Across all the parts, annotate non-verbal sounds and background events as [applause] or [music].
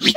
Weep.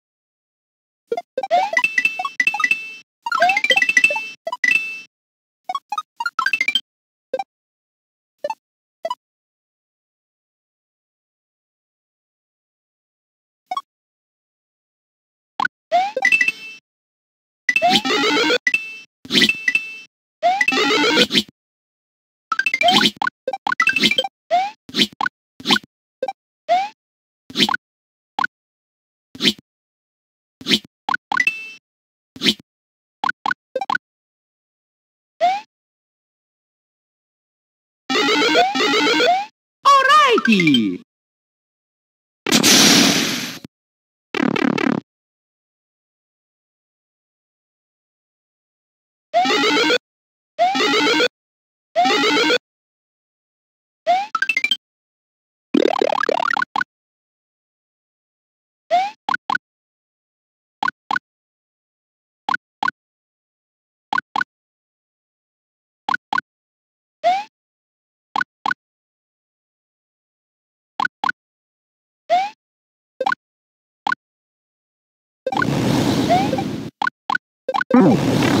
Mickey. Ooh.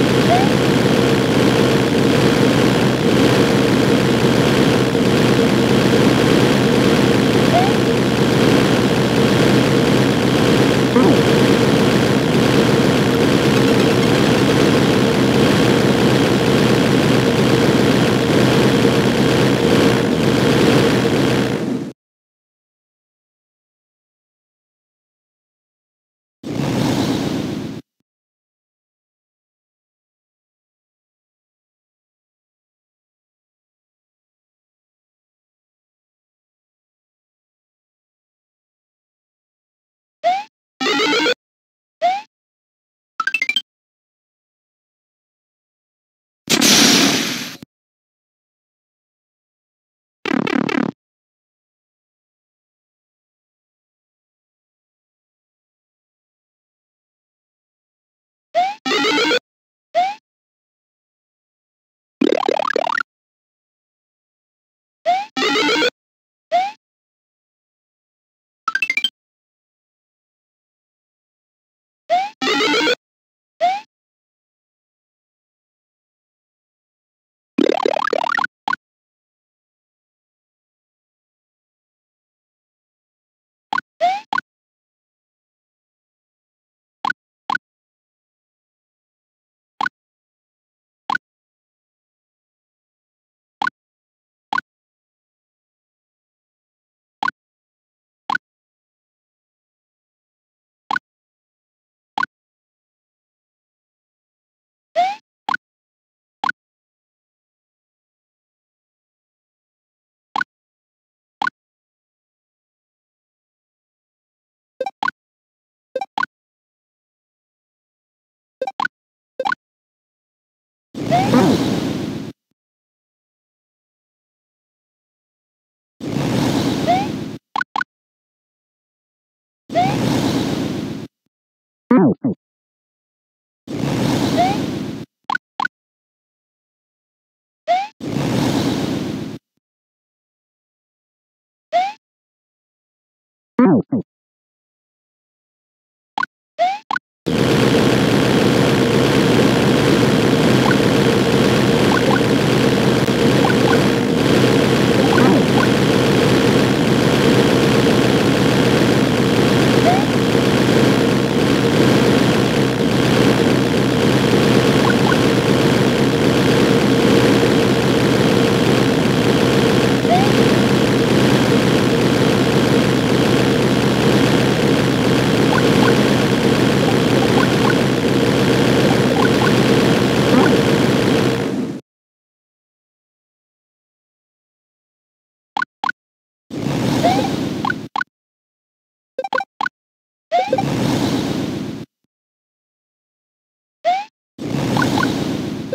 Woo! Oh!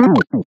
Ooh.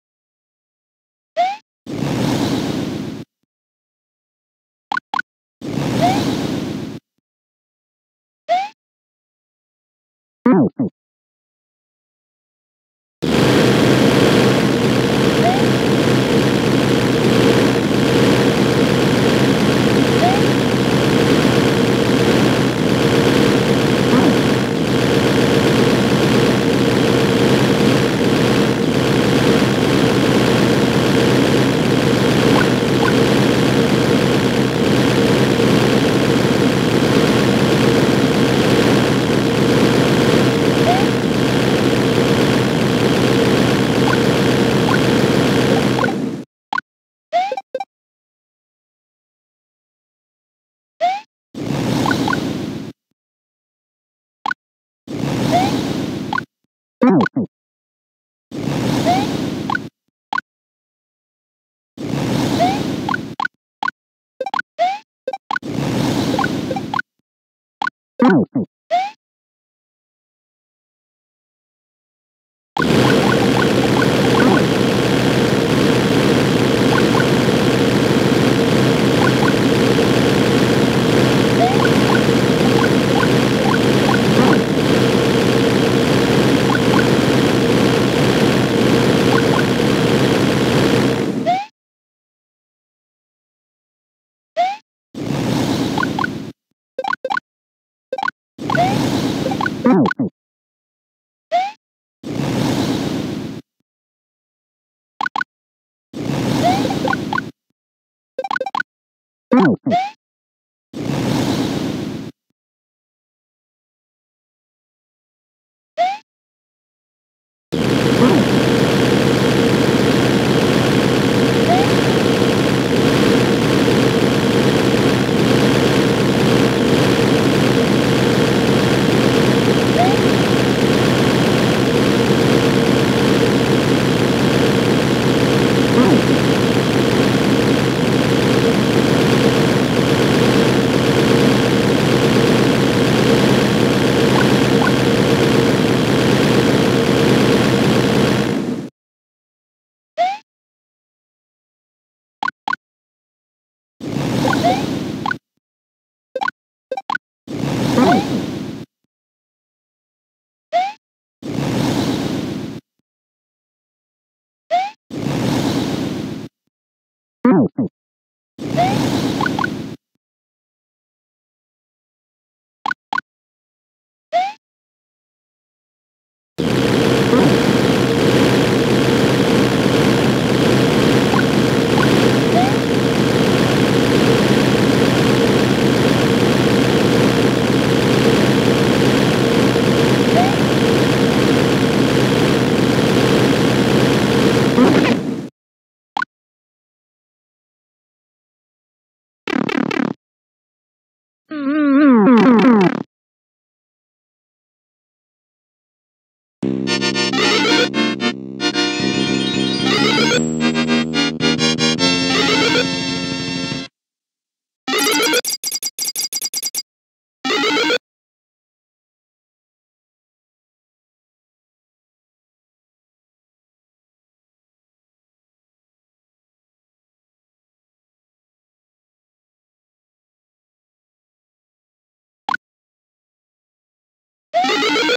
Thank [laughs] you.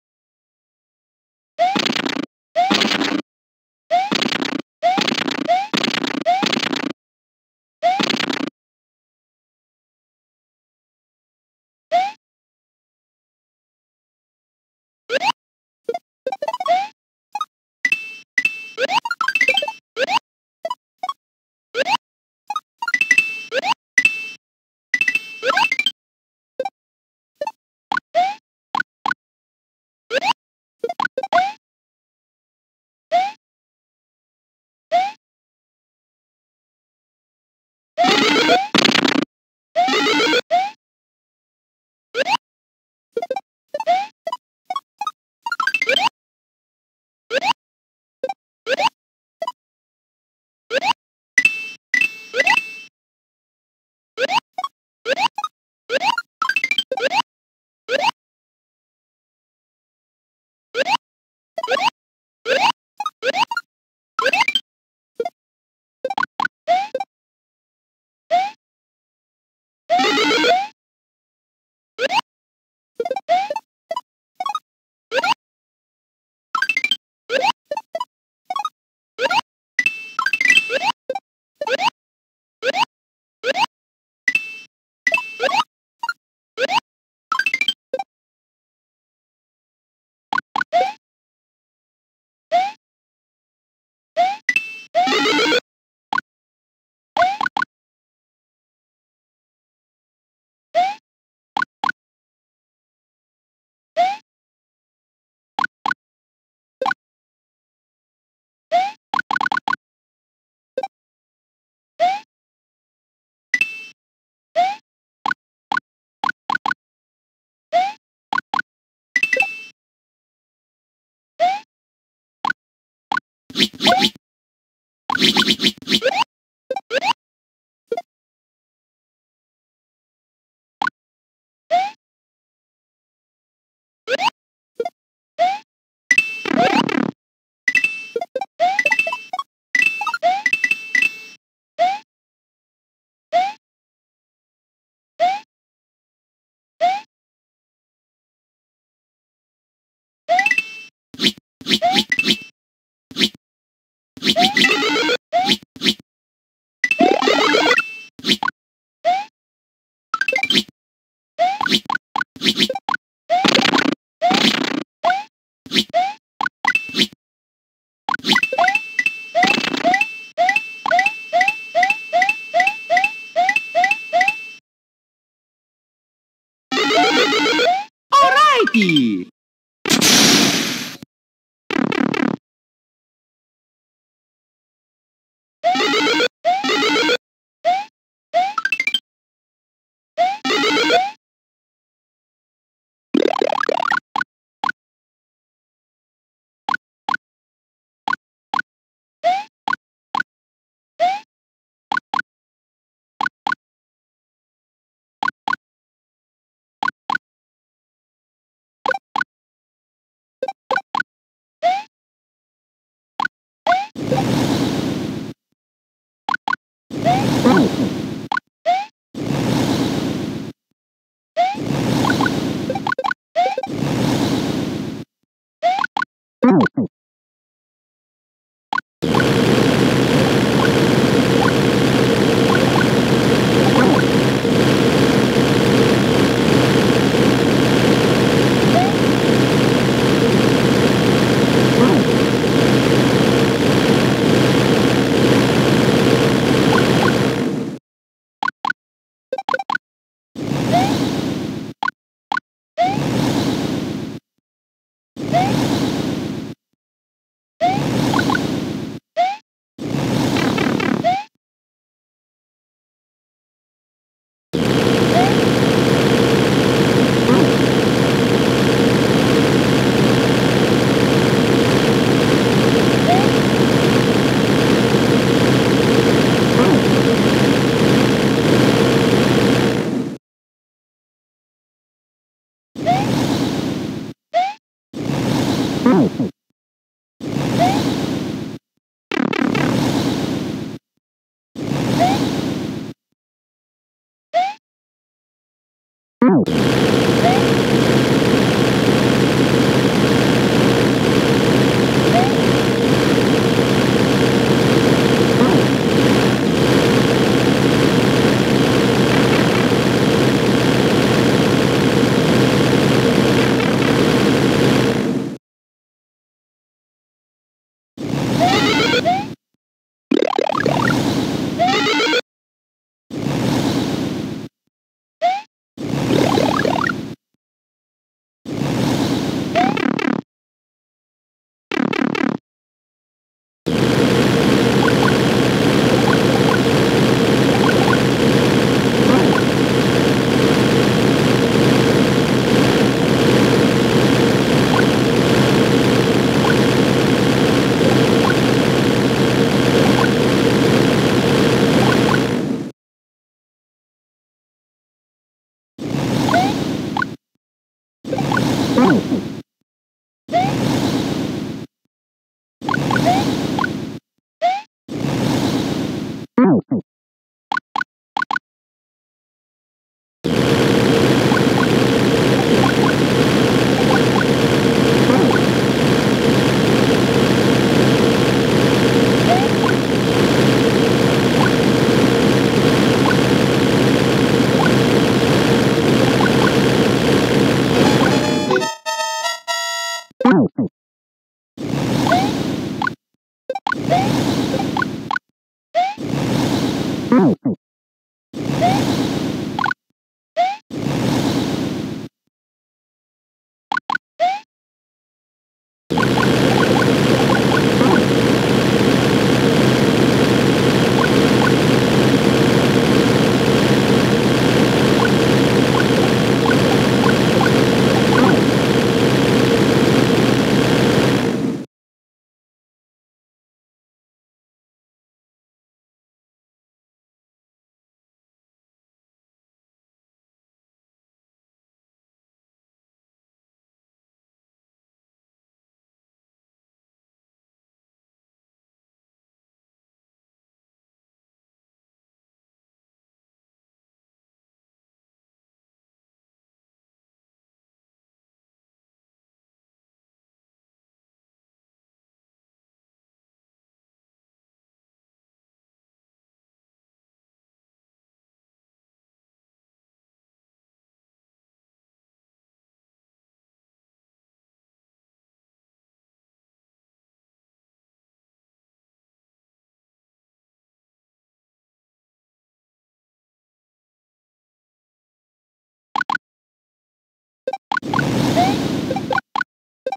you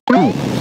Alrighty!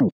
you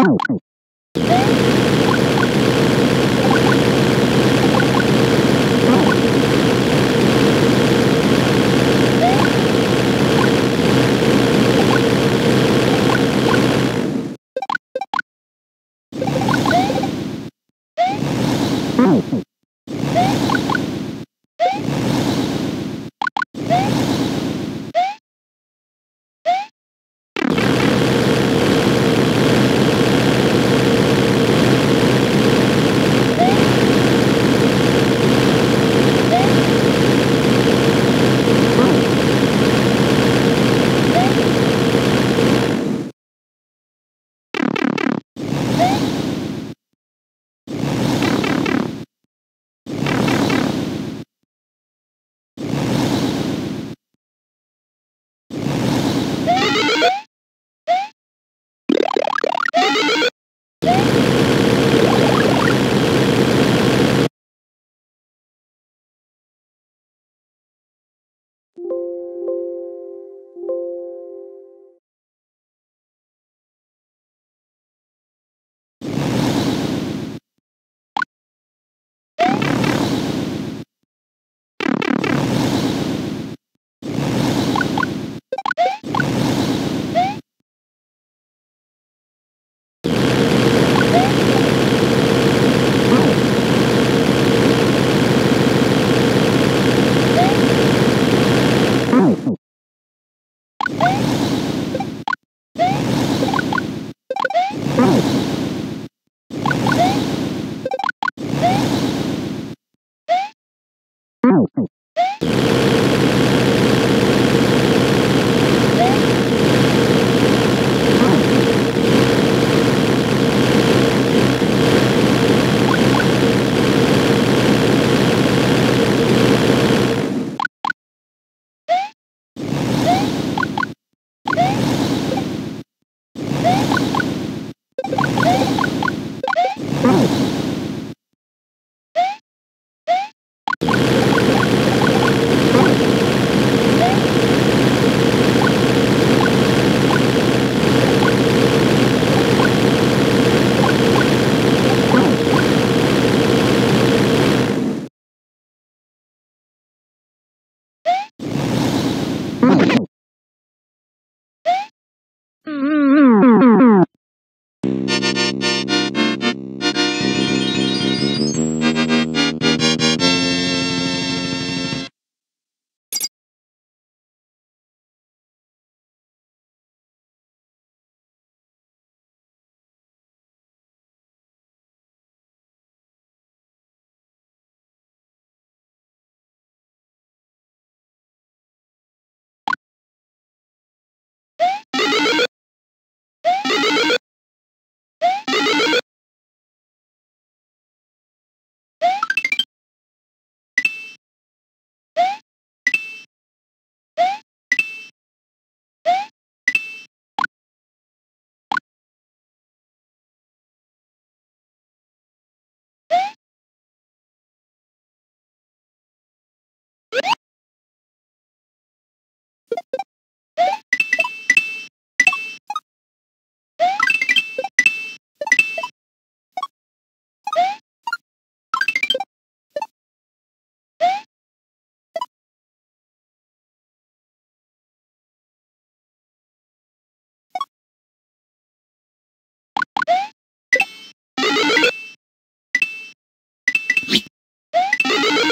Oh,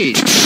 got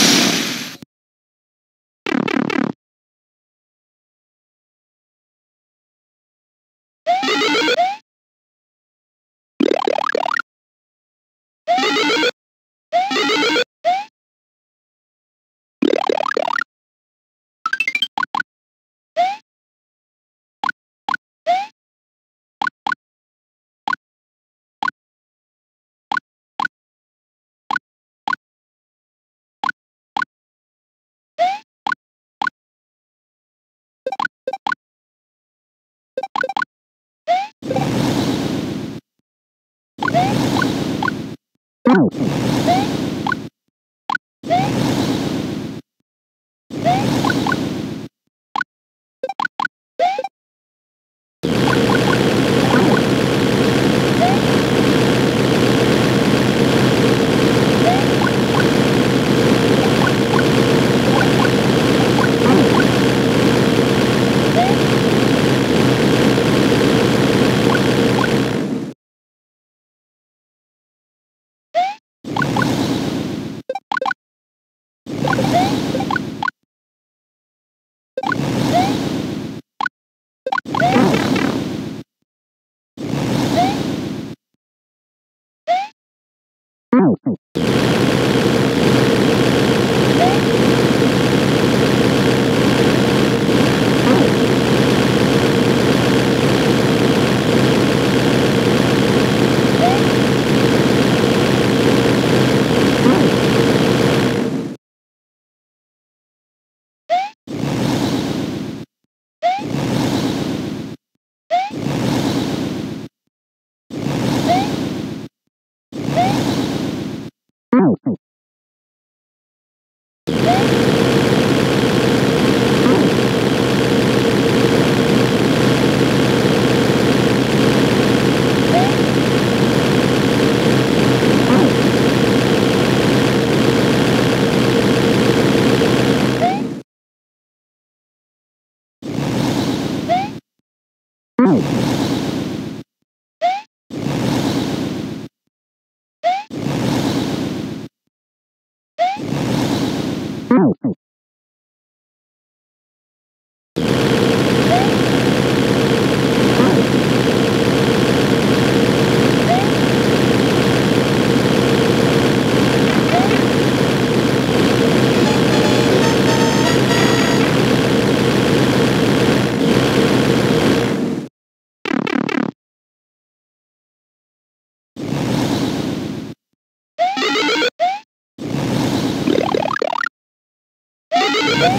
Ha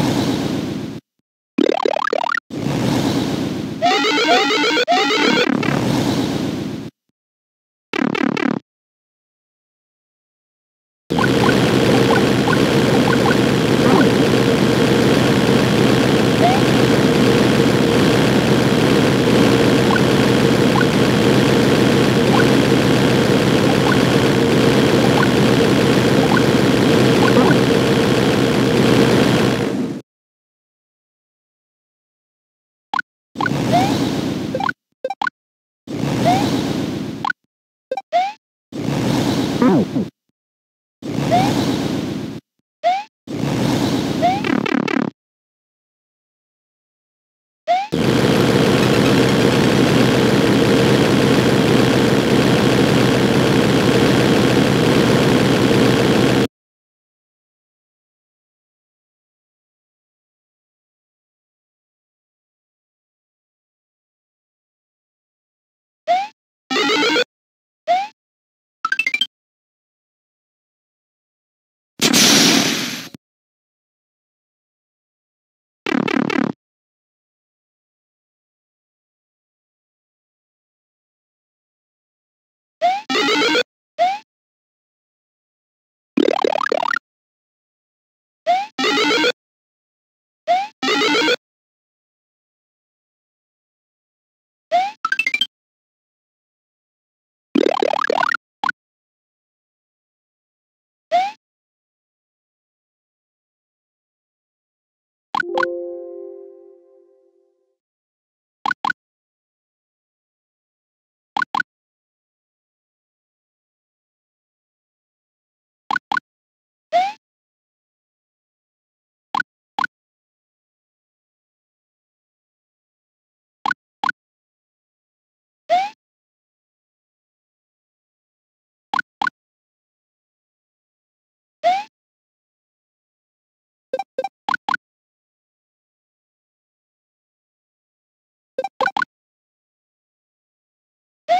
ha ha ha!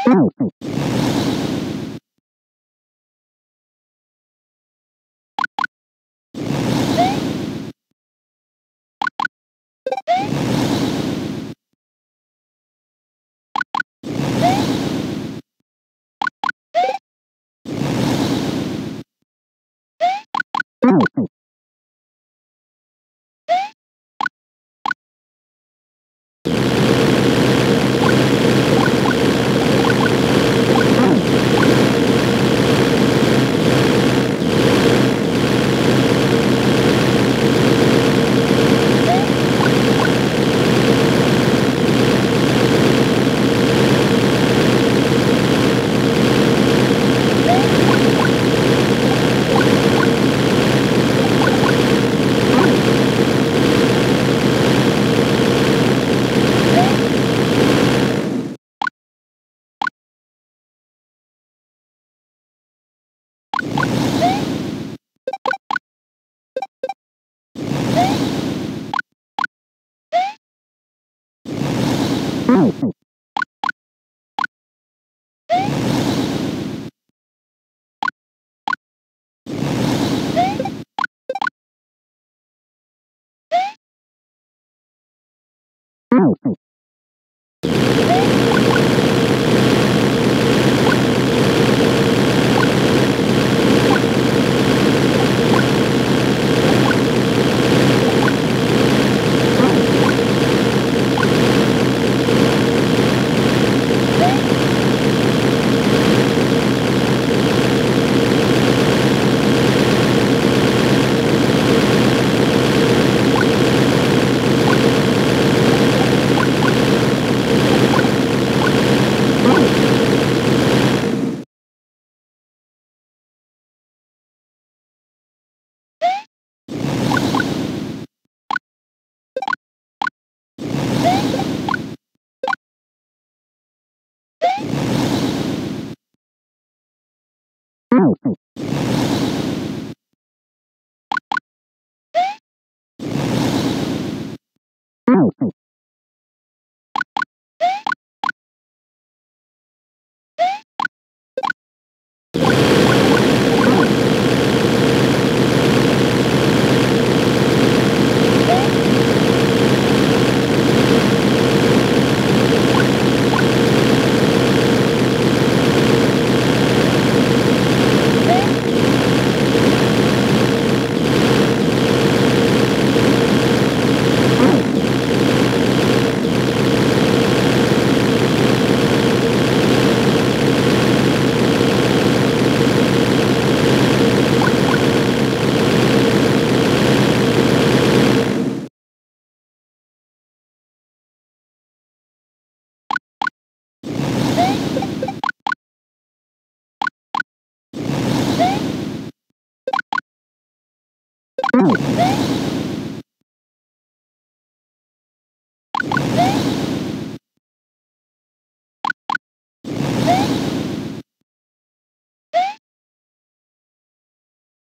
Ooh. Oh, you.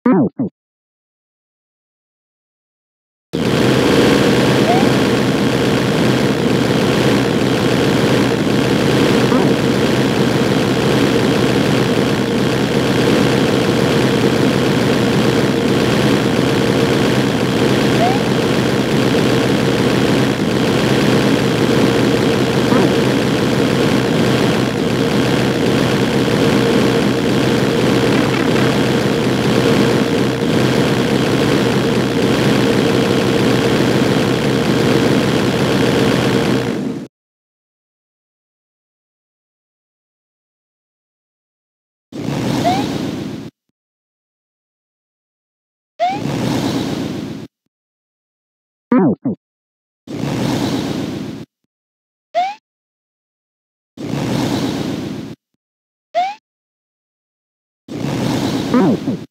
Ow! Mm-hmm.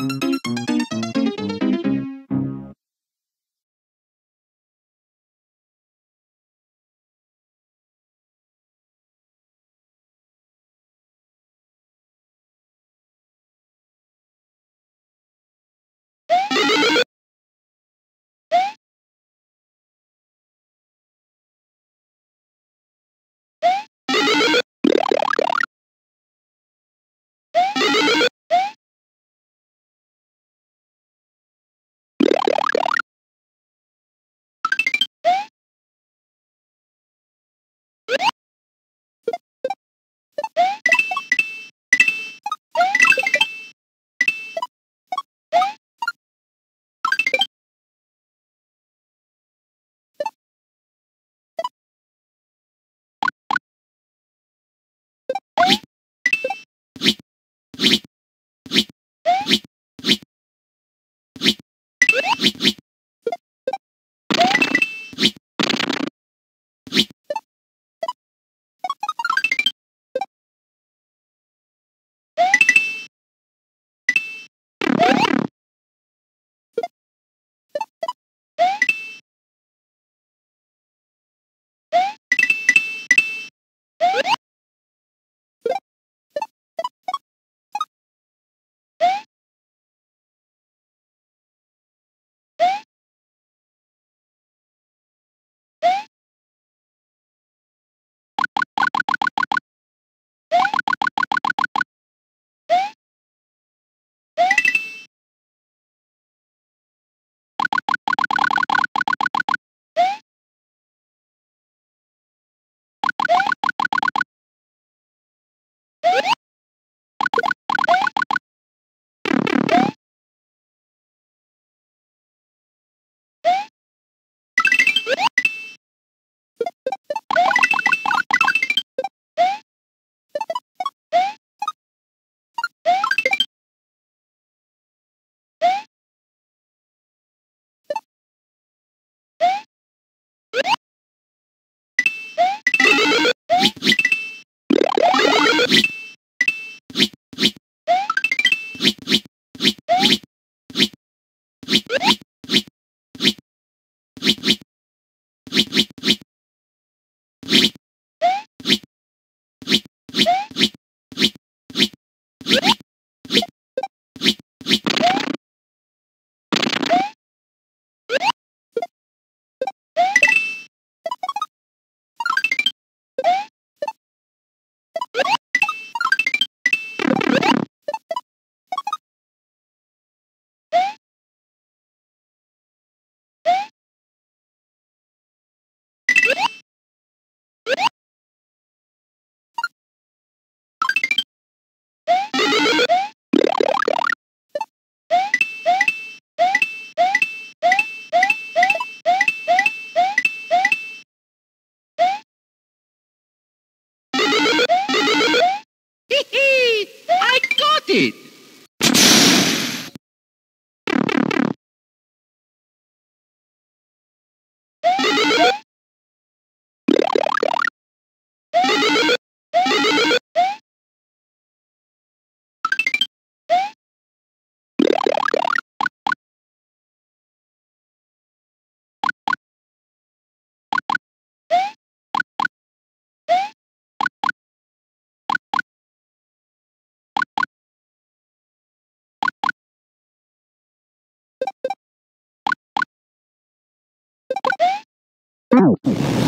Música Eight. Oh.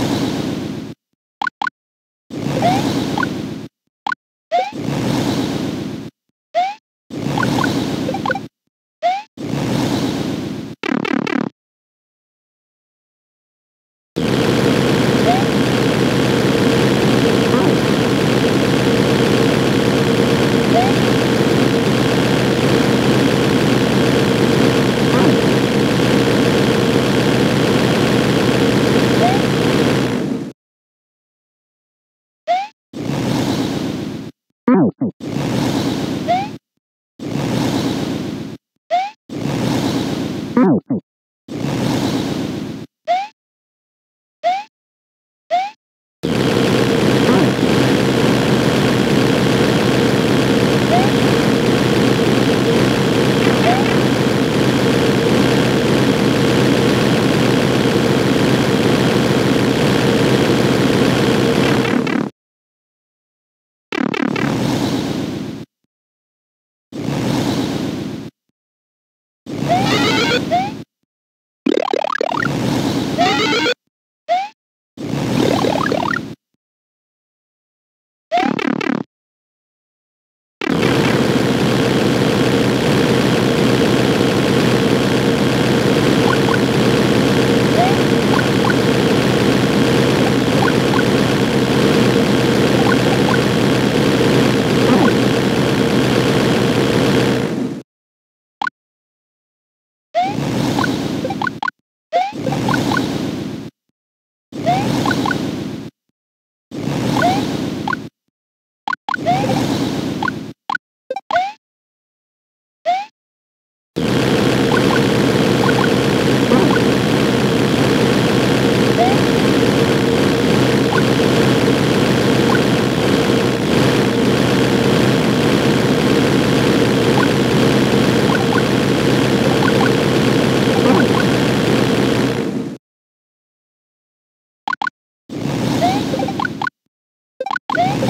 Stupid!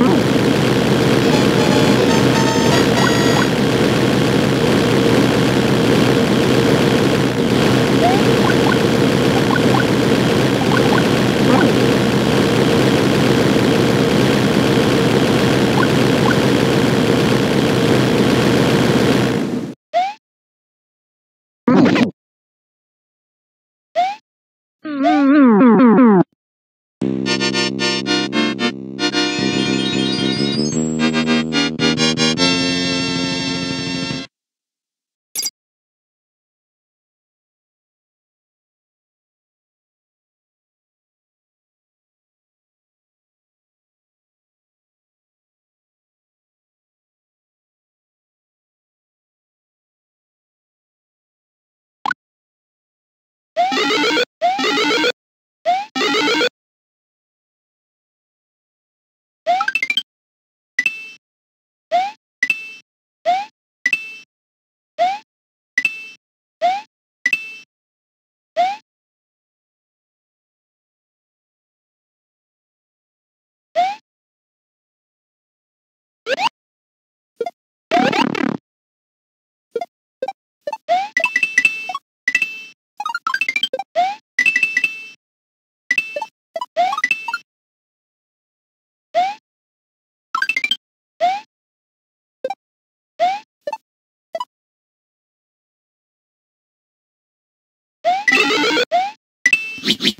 Boom. It!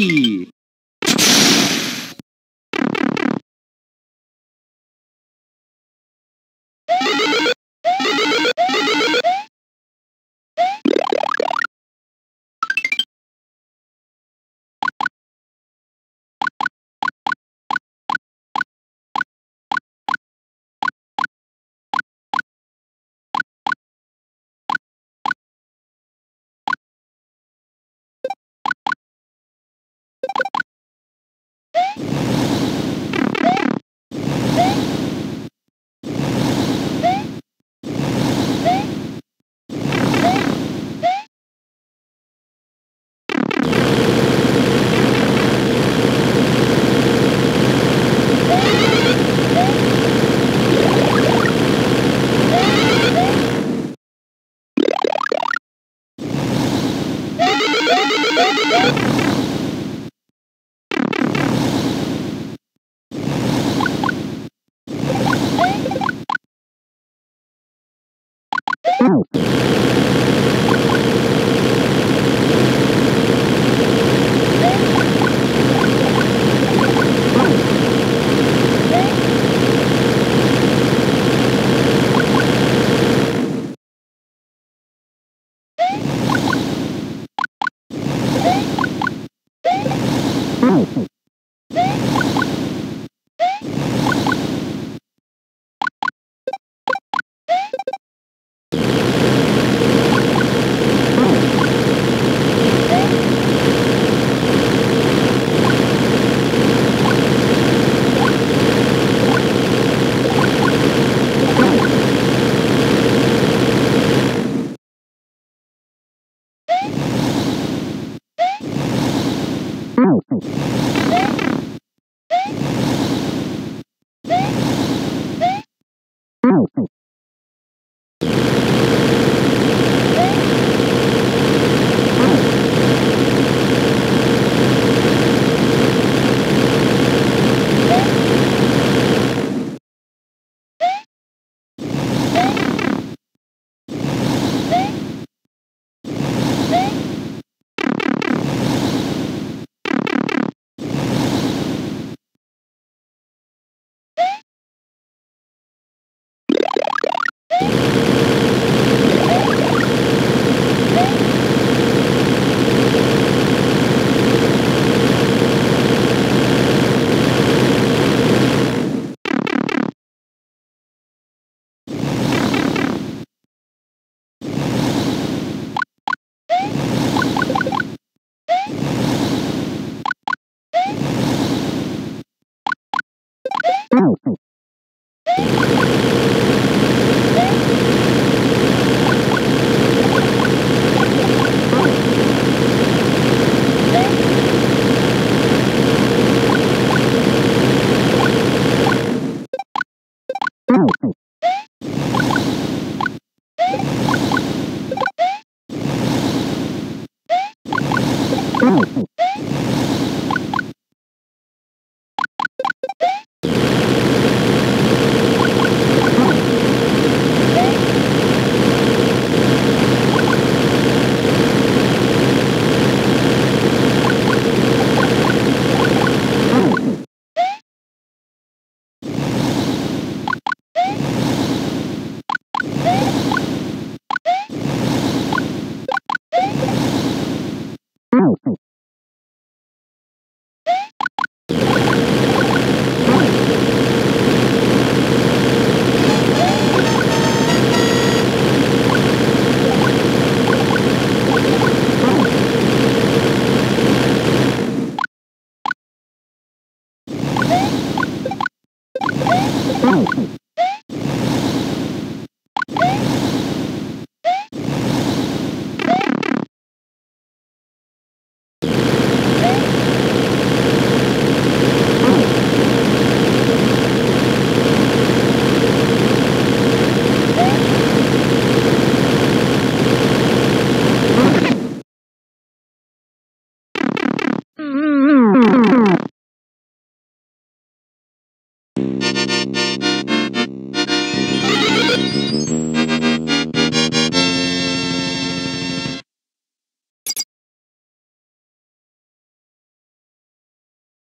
Papi!